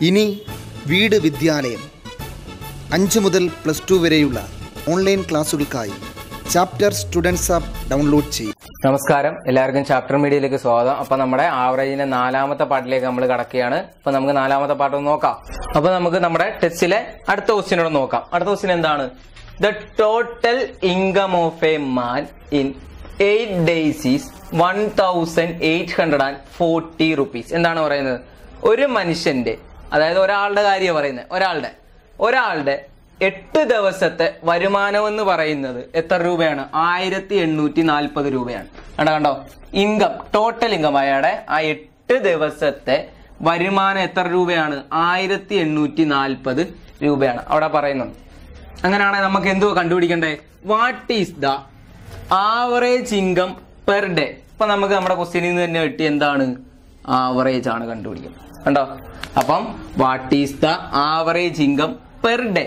ഇനി വീട് വിദ്യാലയം. അഞ്ച് മുതൽ പ്ലസ് ടു വരെയുള്ള ഓൺലൈൻ ക്ലാസ്സുകൾക്കായി ചാപ്റ്റർ സ്റ്റുഡൻസ് ആപ്പ് ഡൗൺലോഡ് ചെയ്യും. നമസ്കാരം. എല്ലാവർക്കും ചാപ്റ്റർ മീഡിയയിലേക്ക് സ്വാഗതം. അപ്പൊ നമ്മുടെ ആവറേജിന്റെ നാലാമത്തെ പാട്ടിലേക്ക് നമ്മൾ കടക്കുകയാണ്. അപ്പൊ നമുക്ക് നാലാമത്തെ പാട്ട് നോക്കാം. അപ്പൊ നമുക്ക് നമ്മുടെ ടെസ്റ്റിലെ അടുത്ത ക്വസ്റ്റ്യനോട് നോക്കാം. അടുത്ത ക്വസ്റ്റ്യൻ എന്താണ്? The total income of a man in eight days is one thousand eight hundred and forty rupees എന്താണ് പറയുന്നത്? ഒരു മനുഷ്യന്റെ അതായത് ഒരാളുടെ കാര്യം പറയുന്നത് ഒരാളുടെ. ഒരാളുടെ എട്ട് ദിവസത്തെ വരുമാനം എന്ന് പറയുന്നത് എത്ര രൂപയാണ്? ആയിരത്തി എണ്ണൂറ്റി നാൽപ്പത് രൂപയാണ്. കണ്ടോ കണ്ടോ? ഇൻകം ടോട്ടൽ ഇൻകം അയാളുടെ ആ എട്ട് ദിവസത്തെ വരുമാനം എത്ര രൂപയാണ്? ആയിരത്തി എണ്ണൂറ്റി നാൽപ്പത് രൂപയാണ്. അവിടെ പറയുന്നത് അങ്ങനെയാണെങ്കിൽ നമുക്ക് എന്തോ കണ്ടുപിടിക്കണ്ടേ? What is the average income per day ഇപ്പൊ നമുക്ക് നമ്മുടെ ക്വസ്റ്റ്യനിൽ നിന്ന് തന്നെ കിട്ടി എന്താണ്? ആവറേജ് ആണ് കണ്ടുപിടിക്കുന്നത്. കണ്ടോ? അപ്പം what is the average income per day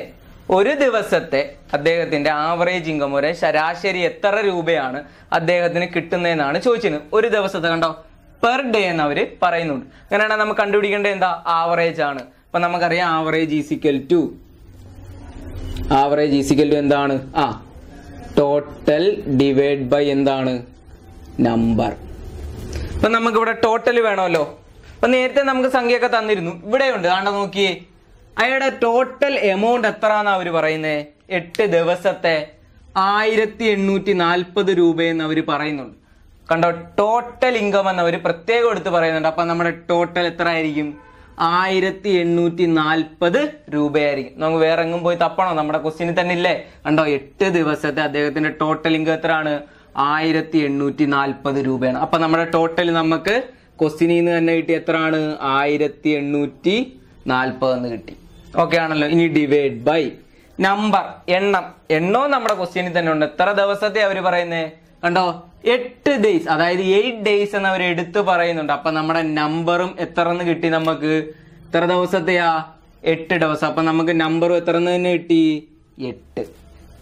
ഒരു ദിവസത്തെ അദ്ദേഹത്തിന്റെ ആവറേജ് ഇൻകം ഒരു ശരാശരി എത്ര രൂപയാണ് അദ്ദേഹത്തിന് കിട്ടുന്നതെന്നാണ് ചോദിച്ചത് ഒരു ദിവസത്തെ കണ്ടോ? പെർ ഡേ എന്ന് അവർ പറയുന്നുണ്ട്. അങ്ങനെയാണെങ്കിൽ നമുക്ക് കണ്ടുപിടിക്കേണ്ടത് എന്താ? ആവറേജ് ആണ്. അപ്പൊ നമുക്കറിയാം average is equal to average is equal to എന്താണ്? ആ ടോട്ടൽ ഡിവൈഡ് ബൈ എന്താണ്? നമ്പർ അപ്പൊ നമുക്കിവിടെ ടോട്ടൽ വേണമല്ലോ. അപ്പൊ നേരത്തെ നമുക്ക് സംഖ്യയൊക്കെ തന്നിരുന്നു. ഇവിടെയുണ്ട്. ആണ്ട നോക്കിയേ. അയാളുടെ ടോട്ടൽ എമൗണ്ട് എത്ര എന്നാ അവർ പറയുന്നത് എട്ട് ദിവസത്തെ ആയിരത്തി എണ്ണൂറ്റി നാൽപ്പത് രൂപയെന്ന് അവർ പറയുന്നുണ്ട്. കണ്ടോ? ടോട്ടൽ ഇൻകം എന്ന് അവർ പ്രത്യേകം എടുത്ത് പറയുന്നുണ്ട്. അപ്പൊ നമ്മുടെ ടോട്ടൽ എത്ര ആയിരിക്കും ആയിരത്തി എണ്ണൂറ്റി നാൽപ്പത് രൂപയായിരിക്കും. നമുക്ക് വേറെ എങ്ങും പോയി തപ്പണോ? നമ്മുടെ ക്വസ്റ്റ്യനിൽ തന്നെ ഇല്ലേ? കണ്ടോ? എട്ട് ദിവസത്തെ അദ്ദേഹത്തിന്റെ ടോട്ടൽ ഇൻകം എത്രയാണ്? ആയിരത്തി എണ്ണൂറ്റി നാൽപ്പത് രൂപയാണ്. അപ്പൊ നമ്മുടെ ടോട്ടൽ നമുക്ക് ക്വസ്റ്റ്യനിൽ നിന്ന് തന്നെ കിട്ടി എത്രയാണ്? ആയിരത്തി എണ്ണൂറ്റി നാൽപ്പത് എന്ന് കിട്ടി. ഓക്കെ ആണല്ലോ. ഇനി ഡിവൈഡ് ബൈ നമ്പർ എണ്ണം. എണ്ണവും നമ്മുടെ ക്വസ്റ്റ്യനിൽ തന്നെ ഉണ്ട്. എത്ര ദിവസത്തെ അവർ പറയുന്നേ? കണ്ടോ? എട്ട് ഡേയ്സ് അതായത് എയ്റ്റ് ഡേയ്സ് എന്ന് അവർ എടുത്തു പറയുന്നുണ്ട്. അപ്പൊ നമ്മുടെ നമ്പറും എത്ര എന്ന് കിട്ടി നമുക്ക്? എത്ര ദിവസത്തെയാ? എട്ട് ദിവസം. അപ്പൊ നമുക്ക് നമ്പറും എത്ര എന്ന് തന്നെ കിട്ടി? എട്ട്.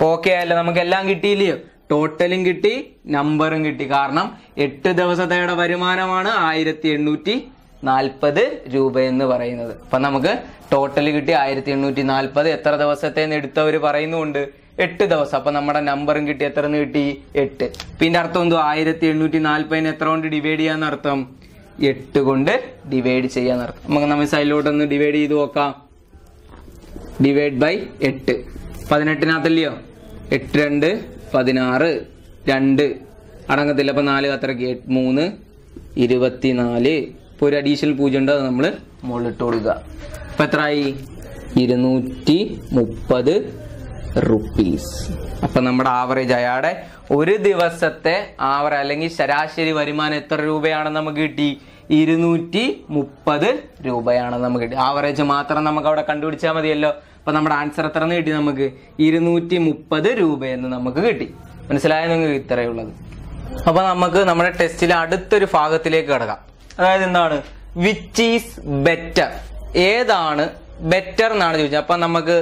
ഓക്കെ ആയല്ലോ. നമുക്ക് എല്ലാം കിട്ടിയില്ലയോ? ടോട്ടലും കിട്ടി നമ്പറും കിട്ടി. കാരണം എട്ട് ദിവസത്തെ വരുമാനമാണ് ആയിരത്തി എണ്ണൂറ്റി നാൽപ്പത് രൂപ എന്ന് പറയുന്നത്. അപ്പൊ നമുക്ക് ടോട്ടൽ കിട്ടി ആയിരത്തി എണ്ണൂറ്റി നാൽപ്പത് എത്ര ദിവസത്തെ എടുത്തവർ പറയുന്നുണ്ട്? എട്ട് ദിവസം. അപ്പൊ നമ്മുടെ നമ്പറും കിട്ടി. എത്ര കിട്ടി? എട്ട്. പിന്നെ അർത്ഥം എന്തോ ആയിരത്തി എണ്ണൂറ്റി നാൽപ്പതിന് എത്ര കൊണ്ട് ഡിവൈഡ് ചെയ്യാന്ന് അർത്ഥം? എട്ട് കൊണ്ട് ഡിവൈഡ് ചെയ്യാന്ന് അർത്ഥം. നമുക്ക് നമ്മൾ സൈഡിലോട്ടൊന്ന് ഡിവൈഡ് ചെയ്ത് നോക്കാം. ഡിവൈഡ് ബൈ എട്ട്. പതിനെട്ടിനകത്തല്ലയോ? എട്ട് രണ്ട്. പതിനാറ് രണ്ട്. അടങ്ങത്തില്ല. അപ്പൊ നാല് അത്രയ്ക്ക്. മൂന്ന് ഇരുപത്തിനാല്. ഇപ്പൊ ഒരു അഡീഷണൽ പൂജ്യം ഉണ്ട്. അത് നമ്മൾ മുകളിലിട്ട് കൊടുക്കുക. അപ്പൊ എത്രയായി? ഇരുന്നൂറ്റി മുപ്പത് റുപ്പീസ് അപ്പൊ നമ്മുടെ ആവറേജ് അയാളുടെ ഒരു ദിവസത്തെ ആവറ അല്ലെങ്കിൽ ശരാശരി വരുമാനം എത്ര രൂപയാണെന്ന് നമുക്ക് കിട്ടി? ഇരുന്നൂറ്റി മുപ്പത് രൂപയാണെന്ന് നമുക്ക് കിട്ടി. ആവറേജ് മാത്രം നമുക്ക് അവിടെ കണ്ടുപിടിച്ചാൽ മതിയല്ലോ. അപ്പൊ നമ്മുടെ ആൻസർ എത്ര കിട്ടി നമുക്ക്? ഇരുന്നൂറ്റി മുപ്പത് രൂപയെന്ന് നമുക്ക് കിട്ടി. മനസ്സിലായ നിങ്ങൾക്ക് ഇത്രയേ ഉള്ളത്? അപ്പൊ നമുക്ക് നമ്മുടെ ടെസ്റ്റിലെ അടുത്തൊരു ഭാഗത്തിലേക്ക് കിടക്കാം. അതായത് എന്താണ്? വിച്ച് ഈസ് ബെറ്റർ ഏതാണ് ബെറ്റർ എന്നാണ് ചോദിച്ചത്. അപ്പൊ നമുക്ക്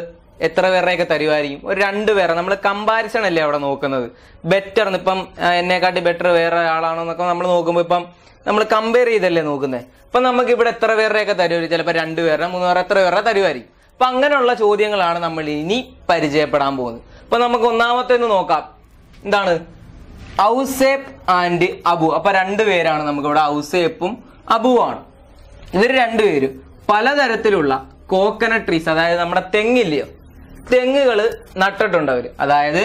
എത്ര പേരുടെയൊക്കെ തരുമായിരിക്കും? ഒരു രണ്ട് പേരെ. നമ്മൾ കമ്പാരിസൺ അല്ലേ അവിടെ നോക്കുന്നത്? ബെറ്റർ ഇപ്പം എന്നെക്കാട്ടി ബെറ്റർ വേറെ ആളാണോ എന്നൊക്കെ നമ്മൾ നോക്കുമ്പോൾ ഇപ്പം നമ്മൾ കമ്പയർ ചെയ്തല്ലേ നോക്കുന്നത് അപ്പൊ നമുക്ക് ഇവിടെ എത്ര പേരുടെയൊക്കെ തരുമായിരിക്കും? ചിലപ്പോൾ രണ്ട് പേരുടെ മൂന്ന് പേരെ എത്ര പേരുടെ തരുമായിരിക്കും? അപ്പൊ അങ്ങനെയുള്ള ചോദ്യങ്ങളാണ് നമ്മൾ ഇനി പരിചയപ്പെടാൻ പോകുന്നത്. അപ്പൊ നമുക്ക് ഒന്നാമത്തെ നോക്കാം. എന്താണ്? ഔസേപ്പ് ആൻഡ് അബു. അപ്പൊ രണ്ടുപേരാണ് നമുക്ക് ഇവിടെ ഔസേപ്പും അബുവാണ് ഇവർ രണ്ടുപേരും പലതരത്തിലുള്ള കോക്കനട്ട് ട്രീസ് അതായത് നമ്മുടെ തെങ്ങില്ലയോ തെങ്ങുകൾ നട്ടിട്ടുണ്ട് അവർ അതായത്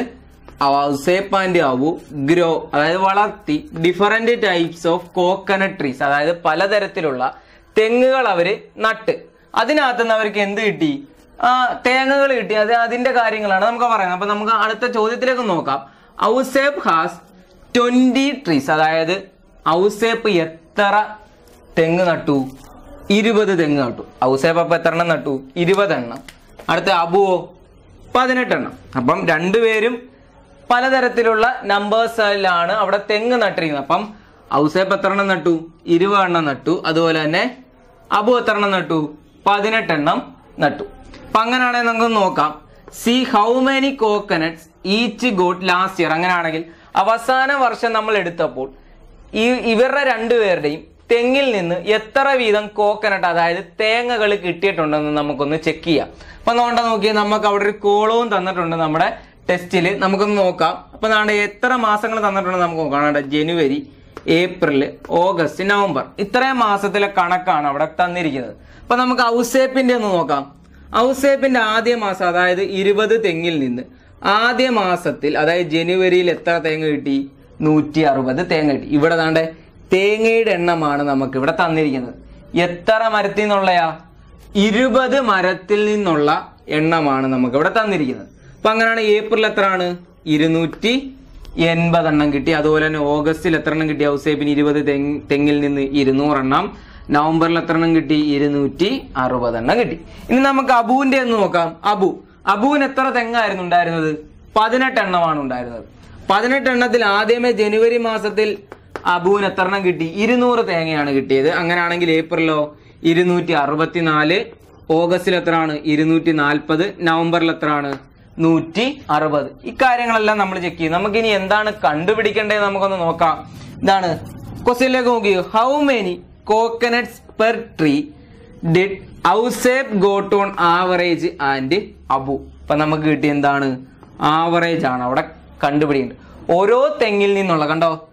ഔസേപ്പ് ആൻഡ് അബു ഗ്രോ അതായത് വളർത്തി different types of coconut trees അതായത് പലതരത്തിലുള്ള തെങ്ങുകൾ അവർ നട്ട്. അതിനകത്ത് നിന്ന് അവർക്ക് എന്ത് കിട്ടി? ആ തേങ്ങകൾ കിട്ടി. അത് അതിന്റെ കാര്യങ്ങളാണ് നമുക്ക് പറയാം അപ്പൊ നമുക്ക് അടുത്ത ചോദ്യത്തിലേക്ക് നോക്കാം. ഔസേപ്പ് ഹാസ് ട്വന്റി ട്രീസ് അതായത് ഔസേപ്പ് എത്ര തെങ്ങ് നട്ടു? ഇരുപത് തെങ്ങ് നട്ടു. ഔസേപ്പ് അപ്പൊ എത്ര എണ്ണം നട്ടു? ഇരുപതെണ്ണം. അടുത്ത അബുവോ? പതിനെട്ടെണ്ണം. അപ്പം രണ്ടുപേരും പലതരത്തിലുള്ള നമ്പേഴ്സിലാണ് അവിടെ തെങ്ങ് നട്ടിരിക്കുന്നത്. അപ്പം ഔസേപ്പ് എത്ര എണ്ണം നട്ടു? ഇരുപതെണ്ണം നട്ടു. അതുപോലെ തന്നെ അബു എത്ര എണ്ണം നട്ടു? പതിനെട്ടെണ്ണം നട്ടു. അപ്പൊ അങ്ങനെയാണെങ്കിൽ നമുക്ക് നോക്കാം. See how many coconuts each got last year അങ്ങനെയാണെങ്കിൽ അവസാന വർഷം നമ്മൾ എടുത്തപ്പോൾ ഈ ഇവരുടെ രണ്ടുപേരുടെയും തെങ്ങിൽ നിന്ന് എത്ര വീതം കോക്കനട്ട് അതായത് തേങ്ങകൾ കിട്ടിയിട്ടുണ്ടെന്ന് നമുക്കൊന്ന് ചെക്ക് ചെയ്യാം. അപ്പൊ നോണ്ട നോക്കിയാൽ നമുക്ക് അവിടെ ഒരു കോളവും തന്നിട്ടുണ്ട് നമ്മുടെ ടെസ്റ്റിൽ നമുക്കൊന്ന് നോക്കാം. അപ്പൊ നാണ്ട് എത്ര മാസങ്ങൾ തന്നിട്ടുണ്ട് നമുക്ക് നോക്കാം. ജനുവരി ഏപ്രിൽ ഓഗസ്റ്റ് നവംബർ. ഇത്രയും മാസത്തിലെ കണക്കാണ് അവിടെ തന്നിരിക്കുന്നത്. അപ്പൊ നമുക്ക് ഔസേപ്പിന്റെ ഒന്ന് നോക്കാം. ഔസേപ്പിന്റെ ആദ്യ മാസം അതായത് ഇരുപത് തെങ്ങിൽ നിന്ന് ആദ്യ മാസത്തിൽ അതായത് ജനുവരിയിൽ എത്ര തേങ്ങ കിട്ടി? നൂറ്റി അറുപത് തേങ്ങ കിട്ടി. ഇവിടെ താണ്ടെ തേങ്ങയുടെ എണ്ണമാണ് നമുക്ക് ഇവിടെ തന്നിരിക്കുന്നത്. എത്ര മരത്തിൽ നിന്നുള്ളയാ? ഇരുപത് മരത്തിൽ നിന്നുള്ള എണ്ണമാണ് നമുക്ക് ഇവിടെ തന്നിരിക്കുന്നത്. അപ്പൊ അങ്ങനെയാണ് ഏപ്രിൽ എത്രയാണ്? ഇരുന്നൂറ്റി എൺപതെണ്ണം കിട്ടി. അതുപോലെ തന്നെ ഓഗസ്റ്റിൽ എത്ര എണ്ണം കിട്ടി? ഔസേപ്പിന് ഇരുപത് തെങ്ങ് തെങ്ങിൽ നിന്ന് ഇരുന്നൂറെണ്ണം. നവംബറിൽ എത്ര എണ്ണം കിട്ടി? ഇരുന്നൂറ്റി അറുപതെണ്ണം കിട്ടി. ഇനി നമുക്ക് അബുവിന്റെ ഒന്ന് നോക്കാം. അബു. അബുവിന് എത്ര തെങ്ങായിരുന്നു ഉണ്ടായിരുന്നത്? പതിനെട്ട് എണ്ണമാണ് ഉണ്ടായിരുന്നത്. പതിനെട്ട് എണ്ണത്തിൽ ആദ്യമേ ജനുവരി മാസത്തിൽ അബുവിന് എത്ര എണ്ണം കിട്ടി? ഇരുന്നൂറ് തേങ്ങയാണ് കിട്ടിയത്. അങ്ങനെയാണെങ്കിൽ ഏപ്രിലോ ഇരുന്നൂറ്റി അറുപത്തിനാല് ഓഗസ്റ്റിൽ എത്രയാണ്? ഇരുന്നൂറ്റി നാൽപ്പത് നവംബറിൽ എത്രയാണ്? നൂറ്റി അറുപത് ഇക്കാര്യങ്ങളെല്ലാം നമ്മൾ ചെക്ക് ചെയ്യും. നമുക്കിനി എന്താണ് കണ്ടുപിടിക്കേണ്ടത് നമുക്കൊന്ന് നോക്കാം. ഇതാണ്. ക്വസ്റ്റ്യനിലേക്ക് നോക്കിയോ. How many coconuts per tree did Ouseph got on average and Abu അപ്പൊ നമുക്ക് കിട്ടിയ എന്താണ്? ആവറേജ് ആണ്. അവിടെ കണ്ടുപിടിക്കേണ്ടത് ഓരോ തെങ്ങിൽ നിന്നുള്ള കണ്ടോ?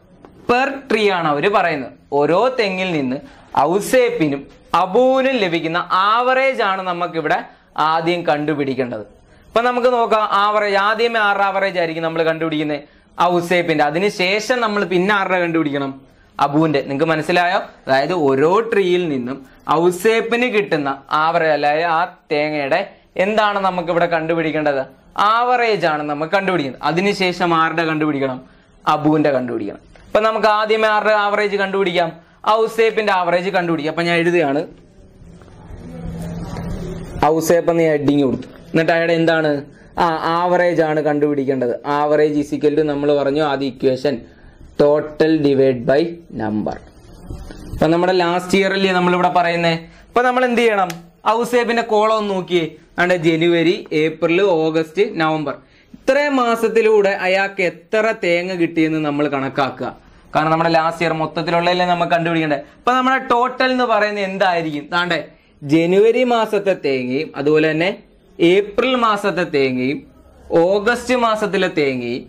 പെർ ട്രീ ആണ് അവർ പറയുന്നത്. ഓരോ തെങ്ങിൽ നിന്ന് ഔസേപ്പിനും അബുവിനും ലഭിക്കുന്ന ആവറേജ് ആണ് നമുക്ക് ഇവിടെ ആദ്യം കണ്ടുപിടിക്കേണ്ടത്. അപ്പൊ നമുക്ക് നോക്കാം ആവറേജ് ആദ്യമേ ആറ് ആവറേജ് ആയിരിക്കും നമ്മൾ കണ്ടുപിടിക്കുന്നത് ഔസേപ്പിന്റെ അതിനുശേഷം നമ്മൾ പിന്നെ ആരുടെ കണ്ടുപിടിക്കണം. അബുവിന്റെ. നിങ്ങൾക്ക് മനസ്സിലായോ? അതായത് ഓരോ ട്രീയിൽ നിന്നും ഔസേപ്പിന് കിട്ടുന്ന ആവറേജ് അതായത് ആ തേങ്ങയുടെ എന്താണ് നമുക്ക് ഇവിടെ കണ്ടുപിടിക്കേണ്ടത്? ആവറേജ് ആണ് നമുക്ക് കണ്ടുപിടിക്കുന്നത് അതിനുശേഷം ആരുടെ കണ്ടുപിടിക്കണം? അബുവിന്റെ കണ്ടുപിടിക്കണം. അപ്പൊ നമുക്ക് ആദ്യമേ ആരുടെ ആവറേജ് കണ്ടുപിടിക്കാം? ഔസേപ്പിന്റെ ആവറേജ് കണ്ടുപിടിക്കാം. അപ്പൊ ഞാൻ എഴുതുകയാണ്. ഔസേപ്പ് എന്ന് ഹെഡിങ് കൊടുത്തു. എന്നിട്ട് അയാളുടെ എന്താണ്? ആ ആവറേജ് ആണ് കണ്ടുപിടിക്കേണ്ടത്. ആവറേജ് ഈസിക്കൽ ടു നമ്മൾ പറഞ്ഞു ആദ്യ equation total divide by number അപ്പൊ നമ്മുടെ ലാസ്റ്റ് അല്ലേ നമ്മളിവിടെ പറയുന്നേ അപ്പൊ നമ്മൾ എന്ത് ചെയ്യണം? ഔസേബിന്റെ കോളം ഒന്ന് നോക്കിയേ. ജനുവരി ഏപ്രിൽ ഓഗസ്റ്റ് നവംബർ. ഇത്രയും മാസത്തിലൂടെ അയാൾക്ക് എത്ര തേങ്ങ കിട്ടിയെന്ന് നമ്മൾ കണക്കാക്കുക. കാരണം നമ്മുടെ ലാസ്റ്റ് ഇയർ മൊത്തത്തിലുള്ളതല്ലേ നമ്മൾ കണ്ടുപിടിക്കേണ്ടത്. അപ്പൊ നമ്മുടെ ടോട്ടൽ എന്ന് പറയുന്നത് എന്തായിരിക്കും? താണ്ടെ ജനുവരി മാസത്തെ തേങ്ങയും അതുപോലെ തന്നെ ഏപ്രിൽ മാസത്തെ തേങ്ങയും ഓഗസ്റ്റ് മാസത്തിലെ തേങ്ങയും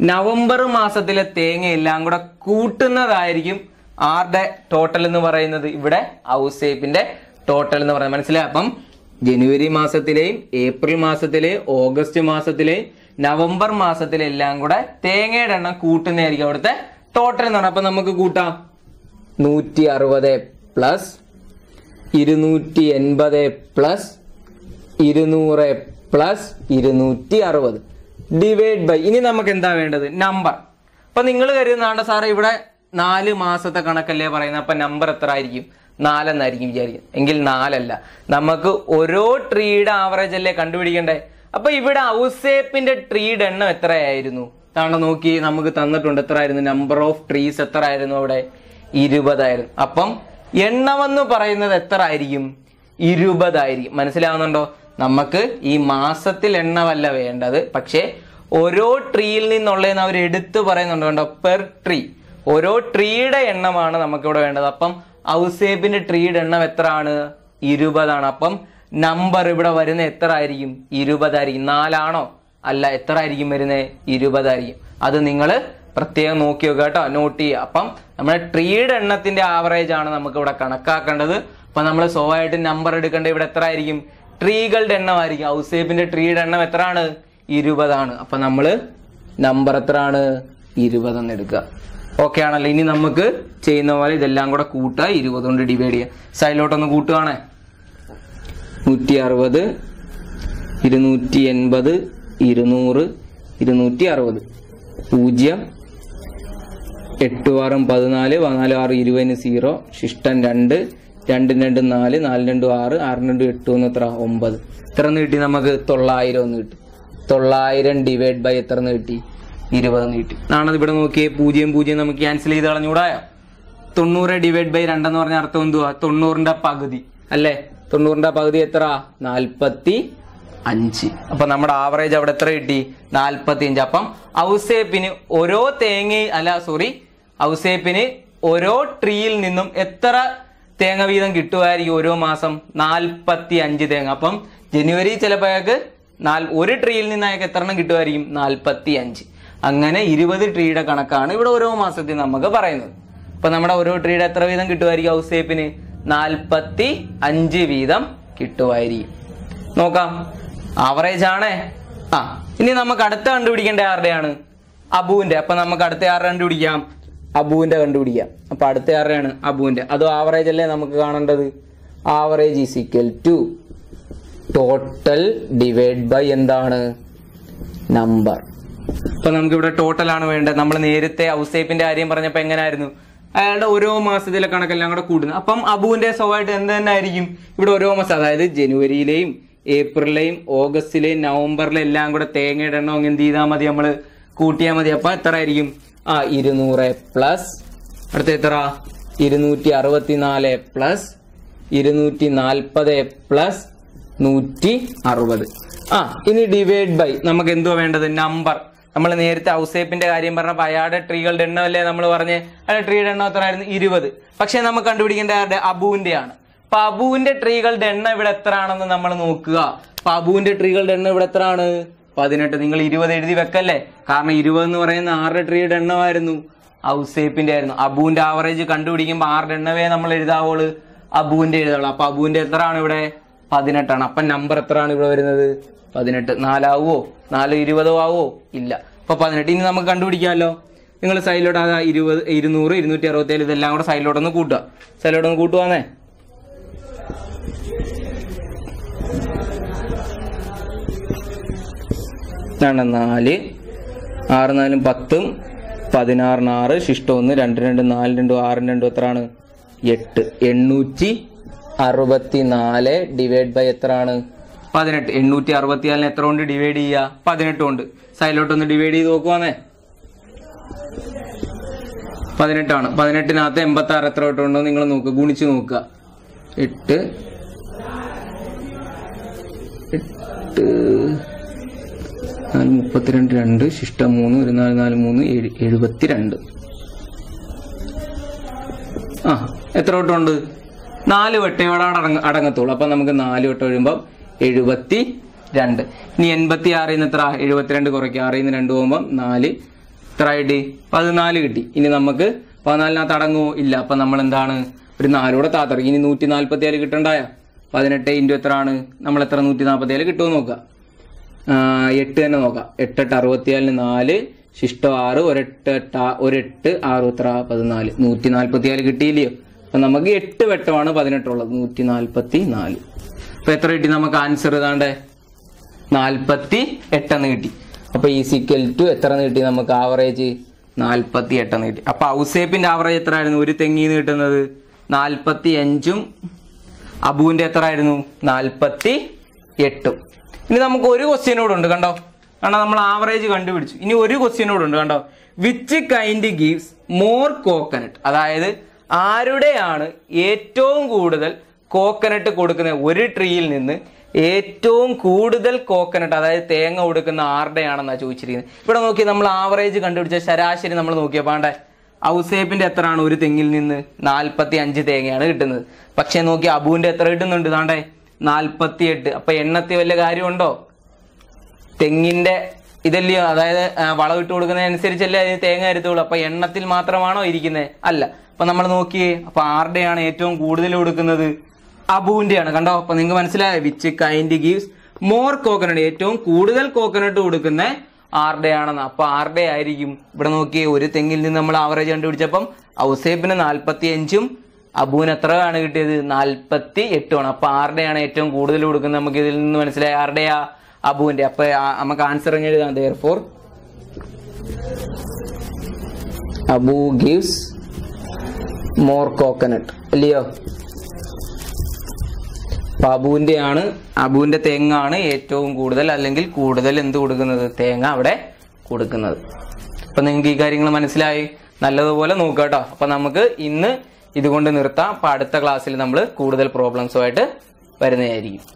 നവംബർ മാസത്തിലെ തേങ്ങ എല്ലാം കൂടെ കൂട്ടുന്നതായിരിക്കും ആരുടെ ടോട്ടൽ എന്ന് പറയുന്നത്. ഇവിടെ ഹൗസ് ഔസേപ്പിന്റെ ടോട്ടൽ എന്ന് പറയുന്നത്. മനസ്സിലായി? അപ്പം ജനുവരി മാസത്തിലെയും ഏപ്രിൽ മാസത്തിലെയും ഓഗസ്റ്റ് മാസത്തിലെയും നവംബർ മാസത്തിലെല്ലാം കൂടെ തേങ്ങയുടെ എണ്ണം കൂട്ടുന്നതായിരിക്കും അവിടുത്തെ ടോട്ടൽ എന്ന് പറയുന്നത്. അപ്പൊ നമുക്ക് കൂട്ടാം. നൂറ്റി അറുപത് പ്ലസ് ഇരുന്നൂറ്റി എൺപത് പ്ലസ് ഇരുന്നൂറ് പ്ലസ് ഇരുന്നൂറ്റി അറുപത് ഡിവൈഡ് ബൈ ഇനി നമുക്ക് എന്താ വേണ്ടത്? നമ്പർ അപ്പൊ നിങ്ങൾ കരുതുന്നാണ്ട് സാറേ ഇവിടെ നാല് മാസത്തെ കണക്കല്ലേ പറയുന്നത്? അപ്പൊ നമ്പർ എത്ര ആയിരിക്കും? നാലെന്നായിരിക്കും വിചാരിക്കും. എങ്കിൽ നാലല്ല. നമുക്ക് ഓരോ ട്രീയുടെ ആവറേജ് അല്ലേ കണ്ടുപിടിക്കണ്ടേ? അപ്പൊ ഇവിടെ ഔസേപ്പിന്റെ ട്രീയുടെ എണ്ണം എത്രയായിരുന്നു? താണ്ട നോക്കി നമുക്ക് തന്നിട്ടുണ്ട് എത്ര ആയിരുന്നു നമ്പർ ഓഫ് ട്രീസ് എത്ര ആയിരുന്നു അവിടെ? ഇരുപതായിരുന്നു. അപ്പം എണ്ണമെന്ന് പറയുന്നത് എത്ര ആയിരിക്കും? ഇരുപതായിരിക്കും. മനസ്സിലാവുന്നുണ്ടോ? നമുക്ക് ഈ മാസത്തിൽ എണ്ണമല്ല വേണ്ടത്. പക്ഷേ ഓരോ ട്രീയിൽ നിന്നുള്ളതെന്ന് അവർ എടുത്തു പറയുന്നുണ്ട് കണ്ടോ? പെർ ട്രീ ഓരോ ട്രീയുടെ എണ്ണമാണ് നമുക്കിവിടെ വേണ്ടത്. അപ്പം ഔസേബിന്റെ ട്രീയുടെ എണ്ണം എത്ര ആണ് ഇരുപതാണ്. അപ്പം നമ്പർ ഇവിടെ വരുന്ന എത്ര ആയിരിക്കും ഇരുപതായിരിക്കും. നാലാണോ? അല്ല എത്ര ആയിരിക്കും വരുന്നത്? ഇരുപതായിരിക്കും. അത് നിങ്ങൾ പ്രത്യേകം നോക്കി നോക്കുക കേട്ടോ. നോട്ട് ചെയ്യുക. അപ്പം നമ്മുടെ ട്രീയുടെ എണ്ണത്തിന്റെ ആവറേജ് ആണ് നമുക്ക് ഇവിടെ കണക്കാക്കേണ്ടത്. അപ്പൊ നമ്മൾ സ്വാഭാവികമായിട്ട് നമ്പർ എടുക്കേണ്ടത് ഇവിടെ എത്ര ആയിരിക്കും ട്രീകളുടെ എണ്ണമായിരിക്കും. ഔസേബിന്റെ ട്രീയുടെ എണ്ണം എത്ര ആണ് ഇരുപതാണ്. അപ്പൊ നമ്മൾ നമ്പർ എത്രയാണ്? ഇരുപതെന്ന് എടുക്കുക. ഓക്കെ ആണല്ലോ. ഇനി നമുക്ക് ചെയ്യുന്ന പോലെ ഇതെല്ലാം കൂടെ കൂട്ടുക ഇരുപത് കൊണ്ട് ഡിവൈഡ് ചെയ്യുക സൈഡിലോട്ടൊന്ന് കൂട്ടുകയാണേ നൂറ്റി അറുപത് ഇരുന്നൂറ്റി എൺപത് ഇരുന്നൂറ് ഇരുന്നൂറ്റി അറുപത് പൂജ്യം എട്ട് ആറും പതിനാല് പതിനാല് ആറ് ഇരുപതിന് സീറോ ശിഷ്ടം രണ്ട് രണ്ടും രണ്ടും നാല് നാല് രണ്ടും ആറ് ആറ് രണ്ടും എട്ട് ഒന്ന് എത്ര? ഒമ്പത്. ഇത്ര കിട്ടി നമുക്ക്? തൊള്ളായിരം ഒന്ന് കിട്ടി. തൊള്ളായിരം ഡിവൈഡ് ബൈ എത്ര കിട്ടി? ഇരുപത് കിട്ടി. നാണത് ഇവിടെ നോക്കിയേ പൂജ്യം പൂജ്യം നമുക്ക് ക്യാൻസൽ ചെയ്ത് കളഞ്ഞൂടായോ തൊണ്ണൂറ് ഡിവൈഡ് ബൈ രണ്ടെന്ന് പറഞ്ഞ അർത്ഥം എന്തുവാ? തൊണ്ണൂറിന്റെ പകുതി. അല്ലേ? തൊണ്ണൂറിന്റെ പകുതി എത്ര? നാൽപ്പത്തി അഞ്ച്. അപ്പൊ നമ്മുടെ ആവറേജ് അവിടെ എത്ര കിട്ടി? നാൽപ്പത്തി അഞ്ച് അപ്പം ഔസേപ്പിന് ഓരോ തേങ്ങ അല്ല സോറി ഔസേപ്പിന് ഓരോ ട്രീയിൽ നിന്നും എത്ര തേങ്ങ വീതം കിട്ടുമായിരിക്കും ഓരോ മാസം? നാൽപ്പത്തി അഞ്ച് തേങ്ങ. അപ്പം ജനുവരി ചിലപ്പോൾ അയാൾക്ക് ഒരു ട്രീയിൽ നിന്ന് അയാൾക്ക് എത്ര എണ്ണം കിട്ടുമായിരിക്കും? നാൽപ്പത്തി അഞ്ച് അങ്ങനെ ഇരുപത് ട്രീയുടെ കണക്കാണ് ഇവിടെ ഓരോ മാസത്തിൽ നമുക്ക് പറയുന്നത്. അപ്പൊ നമ്മുടെ ഓരോ ട്രീയുടെ എത്ര വീതം കിട്ടുമായിരിക്കും ഹൗസ് ടൈപ്പിന് നാൽപ്പത്തി അഞ്ച് വീതം കിട്ടുമായിരിക്കും. നോക്കാം. ആവറേജ് ആണേ. ആ ഇനി നമുക്ക് അടുത്ത കണ്ടുപിടിക്കേണ്ട ആരുടെയാണ് അബുവിന്റെ. അപ്പൊ നമുക്ക് അടുത്ത ആരുടെ കണ്ടുപിടിക്കാം? അബുവിന്റെ കണ്ടുപിടിക്കാം. അപ്പൊ അടുത്ത ആരുടെയാണ് അബുവിന്റെ. അതും ആവറേജ് അല്ലേ നമുക്ക് കാണേണ്ടത്? Average is equal to total divide by എന്താണ്? നമ്പർ അപ്പൊ നമുക്ക് ഇവിടെ ടോട്ടൽ ആണ് വേണ്ടത്. നമ്മൾ നേരത്തെ ഔസേപ്പിന്റെ കാര്യം പറഞ്ഞപ്പോ എങ്ങനെയായിരുന്നു അയാളുടെ ഓരോ മാസത്തിലെ കണക്കെല്ലാം കൂടെ കൂടുന്നത് അപ്പം അബുവിന്റെ സ്വഭാവമായിട്ട് എന്ത് തന്നെ ആയിരിക്കും? ഇവിടെ ഓരോ മാസം അതായത് ജനുവരിയിലെയും ഏപ്രിലെയും ഓഗസ്റ്റിലെയും നവംബറിലെയും എല്ലാം കൂടെ തേങ്ങയുടെ എണ്ണം എന്ത് ചെയ്താൽ മതി നമ്മൾ കൂട്ടിയാൽ മതി. അപ്പൊ എത്ര ആയിരിക്കും? ആ ഇരുന്നൂറ് പ്ലസ് അടുത്ത എത്ര? ഇരുന്നൂറ്റി അറുപത്തിനാല് പ്ലസ് ഇരുന്നൂറ്റി നാൽപ്പത് പ്ലസ് നൂറ്റി അറുപത് ആ ഇനി ഡിവൈഡ് ബൈ നമുക്ക് എന്തുവാ വേണ്ടത്? നമ്പർ നമ്മൾ നേരത്തെ ഔസേപ്പിന്റെ കാര്യം പറഞ്ഞപ്പോൾ അയാളുടെ ട്രീകളുടെ എണ്ണം അല്ലേ നമ്മൾ പറഞ്ഞ്? അയാളുടെ ട്രീയുടെ എണ്ണം എത്ര ആയിരുന്നു? ഇരുപത്. പക്ഷെ നമുക്ക് കണ്ടുപിടിക്കേണ്ട ആരുടെ? അബുവിന്റെ ആണ്. അപ്പൊ അബുവിന്റെ ട്രീകളുടെ എണ്ണം ഇവിടെ എത്ര ആണെന്ന് നമ്മൾ നോക്കുക. അപ്പൊ അബുവിന്റെ ട്രീകളുടെ എണ്ണം ഇവിടെ എത്ര ആണ് പതിനെട്ട്. നിങ്ങൾ ഇരുപത് എഴുതി വെക്കല്ലേ? കാരണം ഇരുപത് എന്ന് പറയുന്ന ആറുടെ ട്രീയുടെ എണ്ണമായിരുന്നു? ഔസേപ്പിന്റെ ആയിരുന്നു. അബുവിന്റെ ആവറേജ് കണ്ടുപിടിക്കുമ്പോൾ ആറിന്റെ എണ്ണവേ നമ്മൾ എഴുതാവുള്ളൂ? അബുവിന്റെ എഴുതാവുള്ളൂ. അപ്പൊ അബുവിന്റെ എത്ര ആണ് ഇവിടെ? പതിനെട്ടാണ്. അപ്പൊ നമ്പർ എത്രയാണ് ഇവിടെ വരുന്നത്? പതിനെട്ട്. നാലാവോ നാല് ഇരുപതോ ആവോ? ഇല്ല. അപ്പൊ പതിനെട്ട് ഇനി നമുക്ക് കണ്ടുപിടിക്കാമല്ലോ. നിങ്ങൾ സൈഡിലോട്ട് അതാ ഇരുപത് ഇരുന്നൂറ് ഇരുന്നൂറ്റി അറുപത്തേഴ് ഇതെല്ലാം കൂടെ സൈഡിലോട്ടൊന്ന് കൂട്ടുക. സൈഡിലോട്ടൊന്ന് കൂട്ടുവാന്നേ. ഇതാണ് നാല്. ആറ് നാലും പത്തും. പതിനാറിന് ആറ് ശിഷ്ടം ഒന്ന് രണ്ട് രണ്ട് നാല് രണ്ടും ആറ് രണ്ടും എത്രയാണ്? എട്ട്. എണ്ണൂറ്റി അറുപത്തി നാല് ഡിവൈഡ് ബൈ എത്രയാണ്? പതിനെട്ട്. എണ്ണൂറ്റി അറുപത്തിനാലിന് എത്ര കൊണ്ട് ഡിവൈഡ് ചെയ്യുക പതിനെട്ട് കൊണ്ട് സൈഡിലോട്ടൊന്ന് ഡിവൈഡ് ചെയ്ത് നോക്കുവാന്നേ. പതിനെട്ടാണ്. പതിനെട്ടിനകത്ത് എൺപത്തി ആറ് എത്ര തൊട്ടുണ്ടോ നിങ്ങൾ നോക്കുക ഗുണിച്ച് നോക്കുക. എട്ട്. എട്ട്. നാല് മുപ്പത്തിരണ്ട് രണ്ട്. ശിഷ്ടം മൂന്ന്. ഒരു നാല് നാല് മൂന്ന്. എഴുപത്തിരണ്ട്. ആ എത്ര വട്ടമുണ്ട് നാല് വട്ടം ഇവിടെ അടങ്ങ അടങ്ങത്തുള്ളൂ. അപ്പൊ നമുക്ക് നാല് വട്ടം എഴുതുമ്പോൾ എഴുപത്തി രണ്ട് ഇനി എൺപത്തി ആറിൽ നിന്ന് എത്ര എഴുപത്തിരണ്ട് കുറയ്ക്കുക. ആറിൽ നിന്ന് രണ്ട് പോകുമ്പോൾ നാല്. എത്ര ആയിട്ട് പതിനാല് കിട്ടി. ഇനി നമുക്ക് പതിനാലിനകത്ത് അടങ്ങുമോ ഇല്ല. അപ്പൊ നമ്മൾ എന്താണ് ഒരു നാലൂടെ താത്തറി ഇനി നൂറ്റി നാൽപ്പത്തി ഏഴ് കിട്ടണ്ടായ? പതിനെട്ട് ഇന്റു എത്ര ആണ്? നമ്മൾ എത്ര നൂറ്റി നാൽപ്പത്തി ഏഴ് കിട്ടുമോ നോക്കുക എട്ട് തന്നെ നോക്കാം. എട്ടെട്ട് അറുപത്തിയാലിന് നാല്. ശിഷ്ടം ആറ്. ഒരെട്ട് എട്ട് ഒരെട്ട് ആറ് എത്ര പതിനാല്. നൂറ്റി നാൽപ്പത്തിയാൽ കിട്ടിയില്ലയോ? അപ്പൊ നമുക്ക് എട്ട് വെട്ടമാണ് പതിനെട്ടുള്ളത്. നൂറ്റി നാൽപ്പത്തി നാല് അപ്പൊ എത്ര കിട്ടി? നമുക്ക് ആൻസർ ഇതാണ്ട് നാൽപ്പത്തി എട്ടെന്ന് കിട്ടി. അപ്പൊ ഈ സിക്കൽ ടു എത്ര കിട്ടി? നമുക്ക് ആവറേജ് നാൽപ്പത്തി എട്ടെന്ന് കിട്ടി. അപ്പൊ ഔസേപ്പിന്റെ ആവറേജ് എത്ര ആയിരുന്നു ഒരു തെങ്ങിന്ന് കിട്ടുന്നത് നാൽപ്പത്തി അഞ്ചും അബുവിന്റെ എത്ര ആയിരുന്നു നാൽപ്പത്തി എട്ടും ഇനി നമുക്ക് ഒരു ക്വസ്റ്റ്യനോടുണ്ട് കണ്ടോ? കാരണം നമ്മൾ ആവറേജ് കണ്ടുപിടിച്ചു. ഇനി ഒരു ക്വസ്റ്റ്യനോടുണ്ട് കണ്ടോ? Which kind gives more coconut അതായത് ആരുടെയാണ് ഏറ്റവും കൂടുതൽ കോക്കനട്ട് കൊടുക്കുന്നത് ഒരു ട്രീയിൽ നിന്ന് ഏറ്റവും കൂടുതൽ കോക്കനട്ട് അതായത് തേങ്ങ കൊടുക്കുന്ന ആരുടെയാണെന്നാണ് ചോദിച്ചിരിക്കുന്നത്? ഇവിടെ നോക്കി നമ്മൾ ആവറേജ് കണ്ടുപിടിച്ച ശരാശരി നമ്മൾ നോക്കിയപ്പാണ്ടേ ഔസേപ്പിന്റെ എത്രയാണ് ഒരു തെങ്ങിൽ നിന്ന് നാൽപ്പത്തി അഞ്ച് തേങ്ങയാണ് കിട്ടുന്നത്. പക്ഷെ നോക്കി അബുവിന്റെ എത്ര കിട്ടുന്നുണ്ട് താണ്ടേ നാൽപ്പത്തി എട്ട് അപ്പൊ എണ്ണത്തി വല്ല കാര്യമുണ്ടോ? തെങ്ങിന്റെ ഇതല്ലയോ? അതായത് വളവിട്ട് കൊടുക്കുന്നതനുസരിച്ചല്ലേ അതിന് തേങ്ങ എടുത്തുള്ളൂ അപ്പൊ എണ്ണത്തിൽ മാത്രമാണോ ഇരിക്കുന്നത് അല്ല. അപ്പൊ നമ്മൾ നോക്കിയേ അപ്പൊ ആരുടെയാണ് ഏറ്റവും കൂടുതൽ കൊടുക്കുന്നത്? അബുവിന്റെയാണ്. കണ്ടോ? അപ്പൊ നിങ്ങൾക്ക് മനസ്സിലായോ? Which kind gives more coconut ഏറ്റവും കൂടുതൽ കോക്കനട്ട് കൊടുക്കുന്ന ആരുടെയാണെന്ന്. അപ്പൊ ആരുടെ ആയിരിക്കും? ഇവിടെ നോക്കിയേ ഒരു തെങ്ങിൽ നിന്ന് നമ്മൾ ആവറേജ് കണ്ടുപിടിച്ചപ്പം ഔസേബിന് നാൽപ്പത്തി അഞ്ചും അബുവിന് എത്രയാണ് കിട്ടിയത്? നാൽപ്പത്തി എട്ടുമാണ് അപ്പൊ ആരുടെയാണ് ഏറ്റവും കൂടുതൽ കൊടുക്കുന്നത്? നമുക്ക് ഇതിൽ നിന്ന് മനസ്സിലായി ആരുടെയാ? അബുവിന്റെ. അപ്പൊ നമുക്ക് ആൻസർ എഴുതാം. Therefore Abu gives more coconut അല്ലയോ? അപ്പൊ അബുവിന്റെ ആണ് അബുവിന്റെ തെങ്ങാണ് ഏറ്റവും കൂടുതൽ അല്ലെങ്കിൽ കൂടുതൽ എന്ത് കൊടുക്കുന്നത്? തേങ്ങ അവിടെ കൊടുക്കുന്നത്. അപ്പൊ നിങ്ങൾക്ക് ഈ കാര്യങ്ങൾ മനസ്സിലായി? നല്ലതുപോലെ നോക്കുക കേട്ടോ. അപ്പൊ നമുക്ക് ഇന്ന് ഇതുകൊണ്ട് നിർത്താം. അപ്പൊ അടുത്ത ക്ലാസ്സിൽ നമ്മൾ കൂടുതൽ പ്രോബ്ലംസുമായിട്ട് വരുന്നതായിരിക്കും.